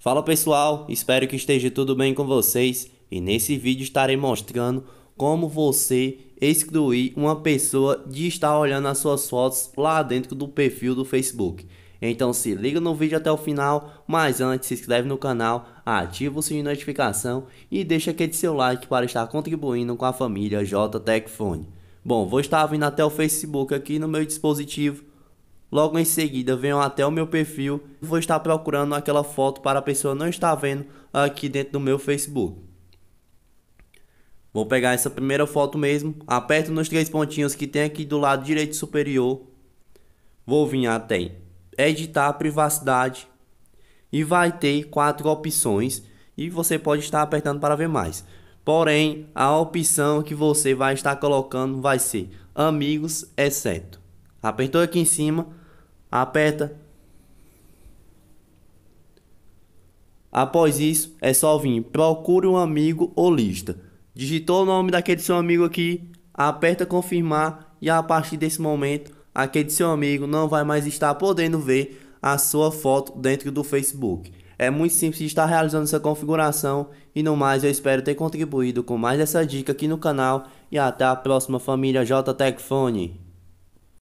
Fala pessoal, espero que esteja tudo bem com vocês e nesse vídeo estarei mostrando como você excluir uma pessoa de estar olhando as suas fotos lá dentro do perfil do Facebook. Então se liga no vídeo até o final, mas antes se inscreve no canal, ativa o sininho de notificação e deixa aquele seu like para estar contribuindo com a família J Fone. Bom, vou estar vindo até o Facebook aqui no meu dispositivo Logo em seguida, venho até o meu perfil e vou estar procurando aquela foto para a pessoa não estar vendo aqui dentro do meu Facebook. Vou pegar essa primeira foto mesmo, aperto nos três pontinhos que tem aqui do lado direito superior. Vou vir até editar privacidade e vai ter quatro opções e você pode estar apertando para ver mais. Porém, a opção que você vai estar colocando vai ser amigos exceto. Apertou aqui em cima, aperta. Após isso, é só vir procure um amigo ou lista. Digitou o nome daquele seu amigo aqui, aperta confirmar e a partir desse momento, aquele seu amigo não vai mais estar podendo ver a sua foto dentro do Facebook. É muito simples de estar realizando essa configuração e no mais eu espero ter contribuído com mais essa dica aqui no canal e até a próxima família J Fone.